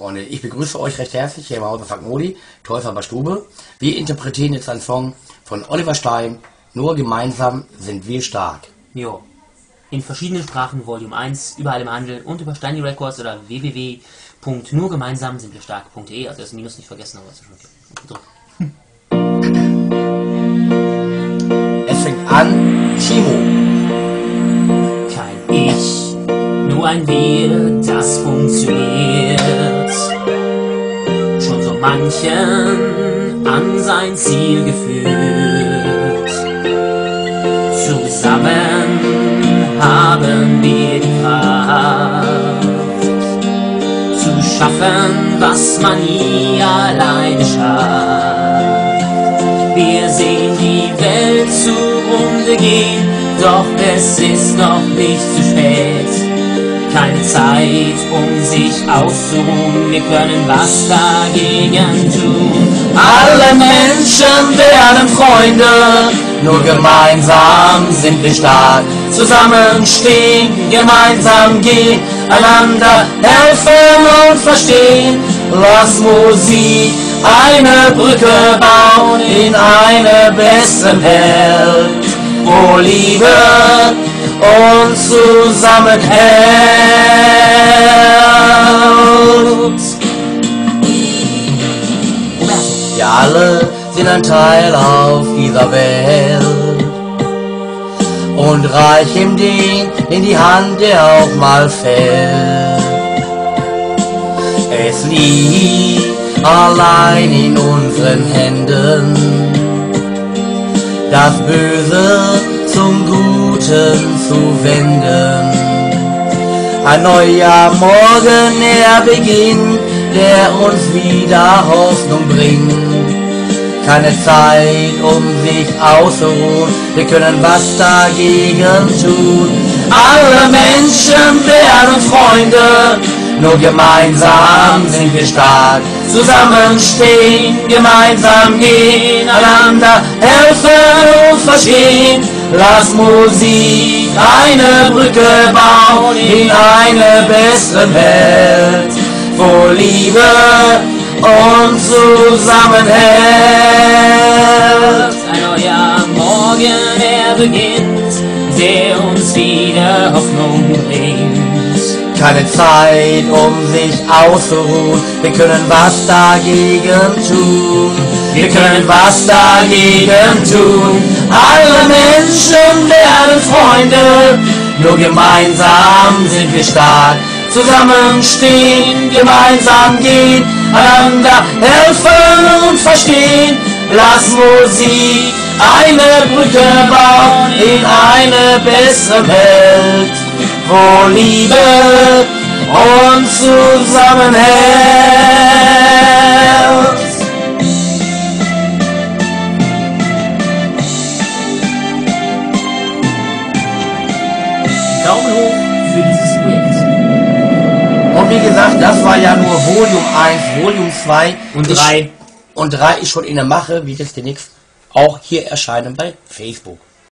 Freunde, ich begrüße euch recht herzlich hier im Hause Fagnoli, Teufel bei Stube. Wir interpretieren jetzt einen Song von Oliver Stein, Nur gemeinsam sind wir stark. Jo. In verschiedenen Sprachen, Volume 1, überall im Handel und über Steiny Records oder www.nurgemeinsam sind wir stark.de, also das Minus nicht vergessen, aber das ist schon Es fängt an, Timo. Kein Ich, nur ein Wir, das funktioniert. Manchen an sein Ziel geführt. Zusammen haben wir die Kraft zu schaffen, was man nie alleine schafft. Wir sehen die Welt zugrunde gehen, doch es ist noch nicht zu spät. Keine Zeit, um sich auszuruhen, wir können was dagegen tun. Alle Menschen werden Freunde, nur gemeinsam sind wir stark. Zusammenstehen, gemeinsam gehen, einander helfen und verstehen. Lass Musik eine Brücke bauen in eine bessere Welt, wo Liebe uns zusammenhält. Sind ein Teil auf dieser Welt und reichen den in die Hand, der auch mal fällt. Es liegt allein in unseren Händen, das Böse zum Guten zu wenden. Ein neuer Morgen, er beginnt, der uns wieder Hoffnung bringt. Keine Zeit, um sich auszuruhen, wir können was dagegen tun. Alle Menschen werden Freunde, nur gemeinsam sind wir stark. Zusammenstehen, gemeinsam gehen, einander helfen und verstehen. Lass Musik eine Brücke bauen in eine bessere Welt, wo Liebe uns zusammenhält. Ein neuer Morgen, er beginnt, der uns wieder Hoffnung bringt. Keine Zeit, um sich auszuruhen. Wir können was dagegen tun. Wir können was dagegen tun. Alle Menschen werden Freunde. Nur gemeinsam sind wir stark. Zusammenstehen, gemeinsam gehen, einander helfen und verstehen. Lass Musik eine Brücke bauen in eine bessere Welt, wo Liebe uns zusammenhält. Wie gesagt, das war ja nur Volume 1, Volume 2 Und ist- drei. Und 3 ist schon in der Mache, wie das demnächst auch hier erscheinen bei Facebook.